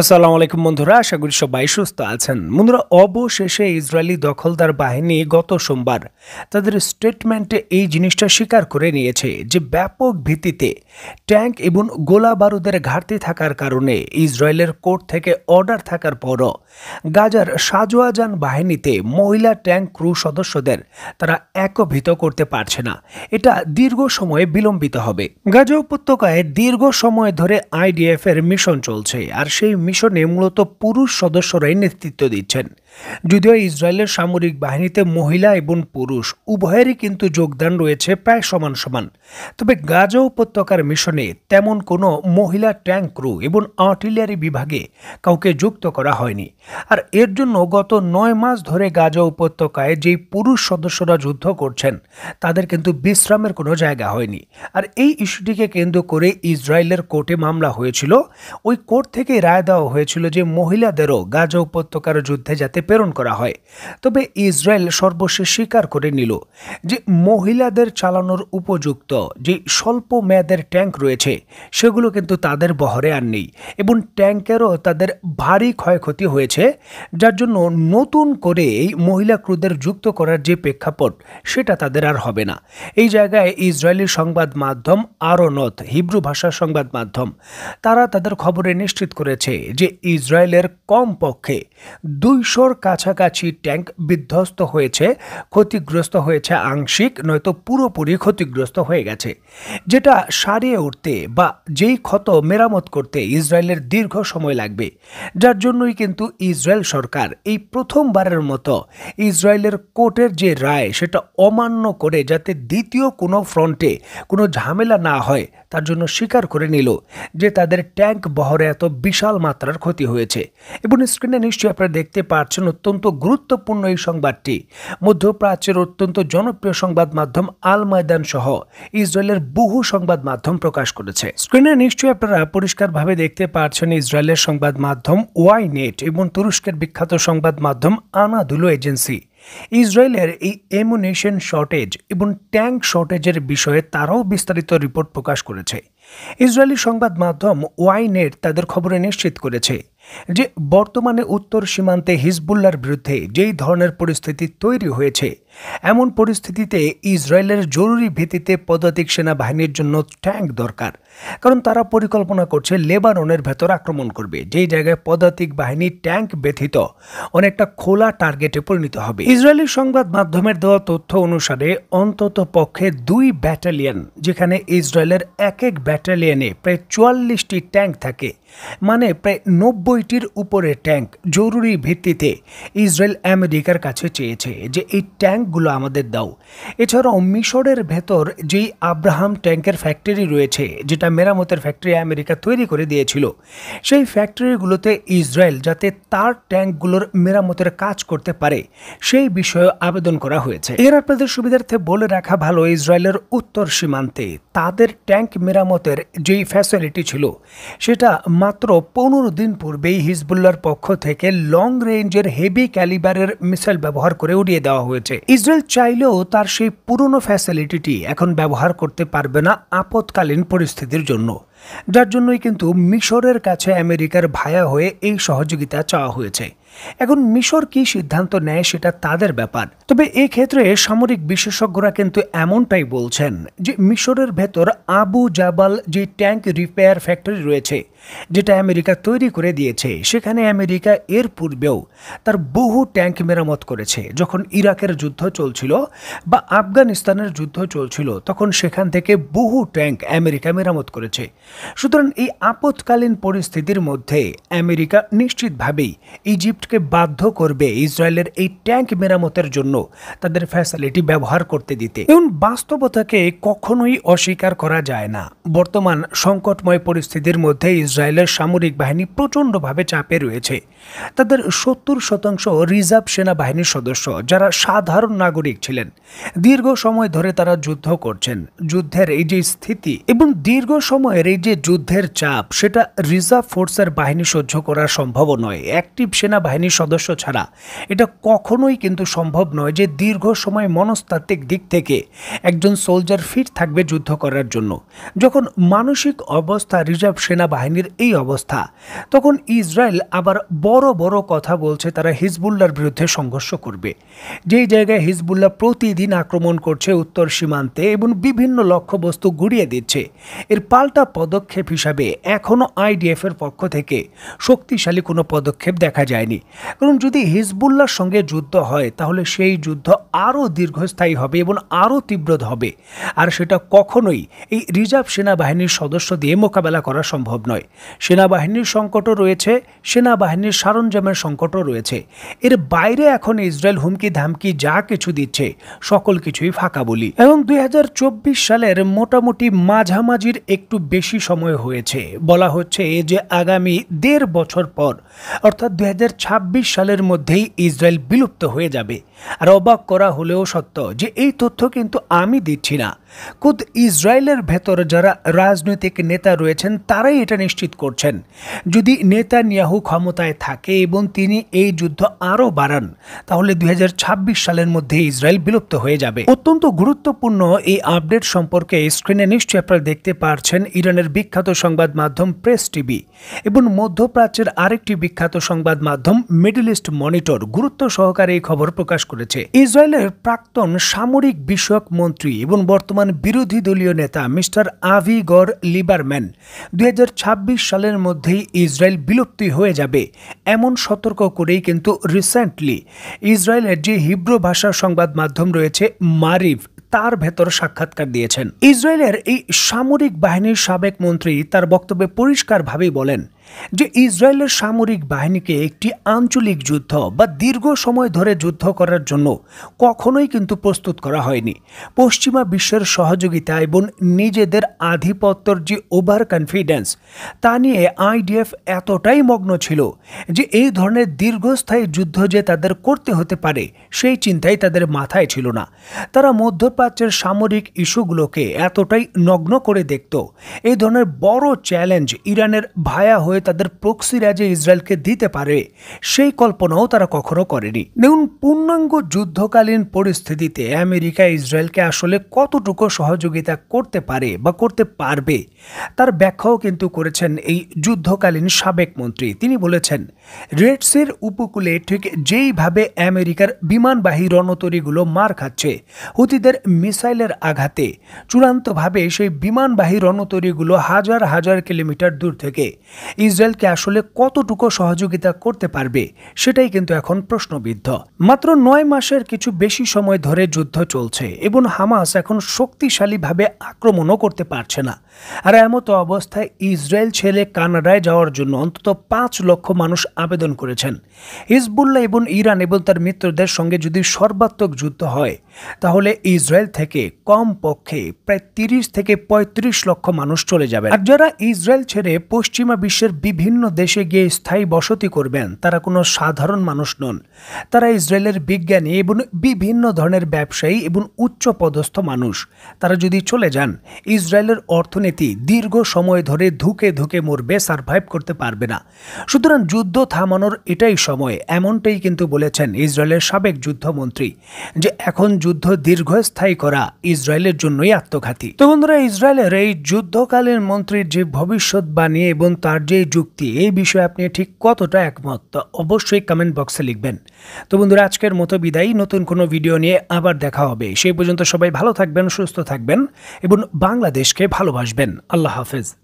আসসালামু আলাইকুম বন্ধুরা, আশা করি সবাই সুস্থ আছেন। বন্ধুরা, অবশেষে ইসরায়েলি দখলদার বাহিনী গত সোমবার তাদের স্টেটমেন্টে এই জিনিসটা স্বীকার করে নিয়েছে যে ব্যাপক ভিত্তিতে ট্যাঙ্ক এবং গোলা বারুদের ঘাটতি থাকার কারণে ইসরায়েলের কোর্ট থেকে অর্ডার থাকার পরও গাজার সাজোয়াজান বাহিনীতে মহিলা ট্যাঙ্ক ক্রু সদস্যদের তারা একভূত করতে পারছে না। এটা দীর্ঘ সময়ে বিলম্বিত হবে। গাজা উপত্যকায় দীর্ঘ সময় ধরে আইডিএফ এর মিশন চলছে আর সেই মিশনে মূলত পুরুষ সদস্যরাই নেতৃত্ব দিচ্ছেন। যদিও ইসরায়েলের সামরিক বাহিনীতে মহিলা এবং পুরুষ, উভয়েরই কিন্তু যোগদান রয়েছে প্রায় সমান সমান। তবে গাজা উপত্যকার মিশনে তেমন কোনো মহিলা ট্যাঙ্ক ক্রু এবং আর্টিলারি বিভাগে কাউকে যুক্ত করা হয়নি। আর এর জন্য গত নয় মাস ধরে গাজা উপত্যকায় যেই পুরুষ সদস্যরা যুদ্ধ করছেন, তাদের কিন্তু বিশ্রামের কোনো জায়গা হয়নি। আর এই ইস্যুটিকে কেন্দ্র করে ইসরায়েলের কোর্টে মামলা হয়েছিল। ওই কোর্ট থেকে রায় দেওয়া হয়েছিল যে মহিলাদেরও গাজা উপত্যকার যুদ্ধে যাতে প্রেরণ করা হয়। তবে ইসরায়েল সর্বশেষ স্বীকার করে নিল যে মহিলাদের চালানোর উপযুক্ত যে স্বল্প মেয়াদের ট্যাঙ্ক রয়েছে, সেগুলো কিন্তু তাদের বহরে আর নেই এবং ট্যাঙ্কেরও তাদের ভারী ক্ষয়ক্ষতি হয়েছে, যার জন্য নতুন করে এই মহিলা ক্রুদের যুক্ত করার যে প্রেক্ষাপট, সেটা তাদের আর হবে না। এই জায়গায় ইসরায়েলি সংবাদ মাধ্যম আরোনত হিব্রু ভাষার সংবাদ মাধ্যম, তারা তাদের খবরে নিশ্চিত করেছে যে ইসরায়েলের কমপক্ষে দুইশোর কাছাকাছি ট্যাঙ্ক বিধ্বস্ত হয়েছে, ক্ষতিগ্রস্ত হয়েছে আংশিক, নয়তো পুরোপুরি ক্ষতিগ্রস্ত হয়ে গেছে, যেটা সারিয়ে উঠতে বা যেই ক্ষত মেরামত করতে ইসরায়েলের দীর্ঘ সময় লাগবে। যার জন্যই কিন্তু ইসরায়েল সরকার এই প্রথমবারের মতো ইসরায়েলের কোর্টের যে রায়, সেটা অমান্য করে যাতে দ্বিতীয় কোনো ফ্রন্টে কোনো ঝামেলা না হয়, তার জন্য স্বীকার করে নিল যে তাদের ট্যাঙ্ক বহরে এত বিশাল মাত্রার ক্ষতি হয়েছে। এবং স্ক্রিনে নিশ্চয়ই আপনারা দেখতে পাচ্ছেন অত্যন্ত গুরুত্বপূর্ণ এই সংবাদটি। মধ্যপ্রাচ্যের অত্যন্ত জনপ্রিয় সংবাদ মাধ্যম আল ময়দান সহ ইসরায়েলের বহু সংবাদ মাধ্যম প্রকাশ করেছে। স্ক্রিনে নিশ্চয়ই আপনারা পরিষ্কারভাবে দেখতে পাচ্ছেন ইসরায়েলের সংবাদ মাধ্যম ওয়াই নেট এবং তুরস্কের বিখ্যাত সংবাদ মাধ্যম আনাদুলো এজেন্সি। ইসরায়েলের এই এমুনেশন শর্টেজ এবং ট্যাঙ্ক শর্টেজের বিষয়ে তারাও বিস্তারিত রিপোর্ট প্রকাশ করেছে। ইসরায়েলি সংবাদ মাধ্যম ওয়াইনেট তাদের খবরে নিশ্চিত করেছে যে বর্তমানে উত্তর সীমান্তে হিজবুল্লার বিরুদ্ধে যেই ধরনের পরিস্থিতি তৈরি হয়েছে এমন পরিস্থিতিতে ইসরায়েলের জরুরি ভিত্তিতে পদাতিক সেনাবাহিনীর জন্য ট্যাঙ্ক দরকার, কারণ তারা পরিকল্পনা করছে লেবাননের ভেতর আক্রমণ করবে, যেই জায়গায় পদাতিক বাহিনী ট্যাঙ্ক ব্যথিত, অনেকটা খোলা টার্গেটে পরিণত হবে। ইসরায়েলি সংবাদ মাধ্যমের দেওয়া তথ্য অনুসারে, অন্তত পক্ষে দুই ব্যাটালিয়ন, যেখানে ইসরায়েলের এক এক ব্যাটালিয়নে প্রায় চুয়াল্লিশটি ট্যাঙ্ক থাকে মানে প্রায় নব্বইটির উপরে ট্যাঙ্ক জরুরি ভিত্তিতে ইসরায়েল আমেরিকার কাছে চেয়েছে যে এই ট্যাঙ্কগুলো আমাদের দাও। এছাড়াও মিশরের ভেতর যেই আব্রাহাম ট্যাঙ্কের ফ্যাক্টরি রয়েছে, যেটা মেরামতের ফ্যাক্টরি আমেরিকা তৈরি করে দিয়েছিল, সেই ফ্যাক্টরিগুলোতে ইসরায়েল যাতে তার ট্যাঙ্কগুলোর মেরামতের কাজ করতে পারে, সেই বিষয়ে আবেদন করা হয়েছে। এর আপনাদের সুবিধার্থে বলে রাখা ভালো, ইসরায়েলের উত্তর সীমান্তে তাদের ট্যাঙ্ক মেরামতের যেই ফ্যাসিলিটি ছিল, সেটা মাত্র পনেরো দিন পূর্বেই হিজবুল্লার পক্ষ থেকে লং রেঞ্জের হেভি ক্যালিবারের মিসাইল ব্যবহার করে উড়িয়ে দেওয়া হয়েছে। ইসরায়েল চাইলেও তার সেই পুরনো ফ্যাসিলিটিটি এখন ব্যবহার করতে পারবে না আপতকালীন পরিস্থিতির জন্য। যার জন্যই কিন্তু মিশরের কাছে আমেরিকার ভায়া হয়ে এই সহযোগিতা চাওয়া হয়েছে। এখন মিশর কি সিদ্ধান্ত নেয় সেটা তাদের ব্যাপার। তবে এই ক্ষেত্রে সামরিক বিশেষজ্ঞরা কিন্তু এমনটাই বলছেন যে মিশরের ভেতর আবু জাবাল যে ট্যাঙ্ক রিপেয়ার ফ্যাক্টরি রয়েছে যেটা আমেরিকা তৈরি করে দিয়েছে, সেখানে আমেরিকা এর পূর্বেও তার বহু ট্যাঙ্ক মেরামত করেছে। যখন ইরাকের যুদ্ধ চলছিল বা আফগানিস্তানের যুদ্ধ চলছিল, তখন সেখান থেকে বহু ট্যাঙ্ক আমেরিকা মেরামত করেছে। সুতরাং এই আপৎকালীন পরিস্থিতির মধ্যে আমেরিকা নিশ্চিতভাবেই ইজিপ্টকে বাধ্য করবে ইসরায়েলের এই ট্যাঙ্ক মেরামতের জন্য তাদের ফ্যাসিলিটি ব্যবহার করতে দিতে। এবং বাস্তবতাকে কখনোই অস্বীকার করা যায় না। বর্তমান সংকটময় পরিস্থিতির মধ্যে ইসরায়েলের সামরিক বাহিনী প্রচণ্ডভাবে চাপে রয়েছে। তাদের সত্তর শতাংশ রিজার্ভ সেনাবাহিনীর সদস্য, যারা সাধারণ নাগরিক ছিলেন। দীর্ঘ সময় ধরে তারা যুদ্ধ করছেন। যুদ্ধের এই যে স্থিতি এবং দীর্ঘ সময়ের এই যে যুদ্ধের চাপ, সেটা রিজার্ভ ফোর্সের বাহিনী সহ্য করা সম্ভব নয়। অ্যাক্টিভ সেনাবাহিনীর সদস্য ছাড়া এটা কখনোই কিন্তু সম্ভব নয় যে দীর্ঘ সময় মনস্তাত্ত্বিক দিক থেকে একজন সোলজার ফিট থাকবে যুদ্ধ করার জন্য। যখন মানসিক অবস্থা রিজার্ভ সেনাবাহিনীর এই অবস্থা, তখন ইসরায়েল আবার বড় বড় কথা বলছে তারা হিজবুল্লার বিরুদ্ধে সংঘর্ষ করবে। যেই জায়গায় হিজবুল্লাহ প্রতিদিন আক্রমণ করছে উত্তর সীমান্তে এবং বিভিন্ন লক্ষ্যবস্তু গুড়িয়ে দিচ্ছে, এর পাল্টা পদক্ষেপ হিসাবে এখনও আইডিএফের পক্ষ থেকে শক্তিশালী কোনো পদক্ষেপ দেখা যায়নি। কারণ যদি হিজবুল্লার সঙ্গে যুদ্ধ হয়, তাহলে সেই যুদ্ধ আরও দীর্ঘস্থায়ী হবে এবং আরও তীব্র হবে। আর সেটা কখনোই এই রিজার্ভ সেনাবাহিনীর সদস্য দিয়ে মোকাবেলা করা সম্ভব নয়। সেনাবাহিনীর সংকটও রয়েছে, সেনাবাহিনীর সরঞ্জামের সংকটও রয়েছে। এর বাইরে এখন ইসরায়েল হুমকি ধামকি যা কিছু দিচ্ছে, সকল কিছুই ফাঁকা বলি। এবং দুই হাজার চব্বিশ সালের মোটামুটি মাঝামাঝির একটু বেশি সময় হয়েছে। বলা হচ্ছে যে আগামী দেড় বছর পর, অর্থাৎ দুই হাজার ছাব্বিশ সালের মধ্যেই ইসরায়েল বিলুপ্ত হয়ে যাবে। আর অবাক করা হলেও সত্য যে এই তথ্য কিন্তু আমি দিচ্ছি না। খুদ ইসরায়েলের ভেতর যারা রাজনৈতিক নেতা রয়েছেন, তারাই এটা নিশ্চিত করছেন। যদি নেতা নিয়াহু ক্ষমতায় থাকে এবং তিনি এই যুদ্ধ আরও বাড়ান, তাহলে দুই সালের মধ্যে ইসরায়েল বিলুপ্ত হয়ে যাবে। অত্যন্ত গুরুত্বপূর্ণ এই আপডেট সম্পর্কে স্ক্রিনে নিশ্চয়ই আপনারা দেখতে পারছেন ইরানের বিখ্যাত সংবাদ মাধ্যম প্রেস টিভি এবং মধ্যপ্রাচ্যের আরেকটি বিখ্যাত সংবাদ মাধ্যম মিডল ইস্ট মনিটর। গুরুত্ব সহকারে এই খবর প্রকাশ করেছে। ইসরায়েলের প্রাক্তন সামরিক বিষয়ক মন্ত্রী এবং বর্তমান বিরোধী দলীয় নেতা মিস্টার আভিগর লিবারম্যান, দুই সালের মধ্যেই ইসরায়েল বিলুপ্তি হয়ে যাবে, এমন সতর্ক করেই কিন্তু রিসেন্টলি ইসরায়েলের যে হিব্রু ভাষা সংবাদ মাধ্যম রয়েছে মারিভ, তার ভেতর সাক্ষাৎকার দিয়েছেন। ইসরায়েলের এই সামরিক বাহিনীর সাবেক মন্ত্রী তার বক্তব্যে পরিষ্কারভাবেই বলেন যে ইসরায়েলের সামরিক বাহিনীকে একটি আঞ্চলিক যুদ্ধ বা দীর্ঘ সময় ধরে যুদ্ধ করার জন্য কখনোই কিন্তু প্রস্তুত করা হয়নি। পশ্চিমা বিশ্বের সহযোগিতা এবং নিজেদের আধিপত্যর যে ওভার কনফিডেন্স তা নিয়ে আইডিএফ এতটাই মগ্ন ছিল যে এই ধরনের দীর্ঘস্থায়ী যুদ্ধ যে তাদের করতে হতে পারে, সেই চিন্তাই তাদের মাথায় ছিল না। তারা মধ্যপ্রাচ্যের সামরিক ইস্যুগুলোকে এতটাই নগ্ন করে দেখত। এই ধরনের বড় চ্যালেঞ্জ ইরানের ভায়া হয়ে তাদের প্রক্সিরা যে ইসরায়েলকে দিতে পারে, সেই কল্পনাও তারা কখনো করেনি। দেখুন, পূর্ণাঙ্গ যুদ্ধকালীন পরিস্থিতিতে আমেরিকা ইসরায়েলকে আসলে কতটুকু সহযোগিতা করতে পারে বা করতে পারবে, তার ব্যাখ্যাও কিন্তু করেছেন এই যুদ্ধকালীন সাবেক মন্ত্রী। তিনি বলেছেন রেডসের উপকূলে ঠিক যেইভাবে আমেরিকার বিমানবাহী রণতরীগুলো মার খাচ্ছে, হুতিদের মিসাইলের আঘাতে, চূড়ান্তভাবে সেই বিমানবাহী রণতরীগুলো হাজার হাজার কিলোমিটার দূর থেকে ইসরায়েলকে আসলে কতটুকু সহযোগিতা করতে পারবে সেটাই কিন্তু এখন প্রশ্নবিদ্ধ। মাত্র নয় মাসের কিছু বেশি সময় ধরে যুদ্ধ চলছে এবং হামাস এখন শক্তিশালীভাবে আক্রমণও করতে পারছে না। আর এমতো অবস্থায় ইসরায়েল ছেলে কানাডায় যাওয়ার জন্য অন্তত পাঁচ লক্ষ মানুষ আবেদন করেছেন। হিজবুল্লাহ এবং ইরান এবং তার মিত্রদের সঙ্গে যদি সর্বাত্মক যুদ্ধ হয়, তাহলে ইসরায়েল থেকে কম পক্ষে প্রায় তিরিশ থেকে পঁয়ত্রিশ লক্ষ মানুষ চলে যাবে আর যারা ইসরায়েল ছেড়ে পশ্চিমা বিশ্বের বিভিন্ন দেশে গিয়ে স্থায়ী বসতি করবেন। তারা কোনো সাধারণ মানুষ নন। তারা ইসরায়েলের বিজ্ঞানী এবং বিভিন্ন ধরনের ব্যবসায়ী এবং উচ্চ পদস্থ মানুষ। তারা যদি চলে যান, ইসরায়েলের অর্থনীতি দীর্ঘ সময় ধরে ধুকে ধুকে মরবে সার্ভাইভ করতে পারবে না। সুতরাং যুদ্ধ থামানোর এটাই সময়, এমনটাই কিন্তু বলেছেন ইসরায়েলের সাবেক যুদ্ধমন্ত্রী, যে এখন যুদ্ধ দীর্ঘস্থায়ী করা ইসরায়েলের জন্যই আত্মঘাতী। তো বন্ধুরা, ইসরায়েলের এই যুদ্ধকালীন মন্ত্রীর যে ভবিষ্যৎবাণী এবং তার যে যুক্তি, এই বিষয়ে আপনি ঠিক কতটা একমত অবশ্যই কমেন্ট বক্সে লিখবেন। তো বন্ধুরা, আজকের মতো বিদায়। নতুন কোনো ভিডিও নিয়ে আবার দেখা হবে। সেই পর্যন্ত সবাই ভালো থাকবেন, সুস্থ থাকবেন এবং বাংলাদেশকে ভালোবাসবেন। আল্লাহ হাফেজ।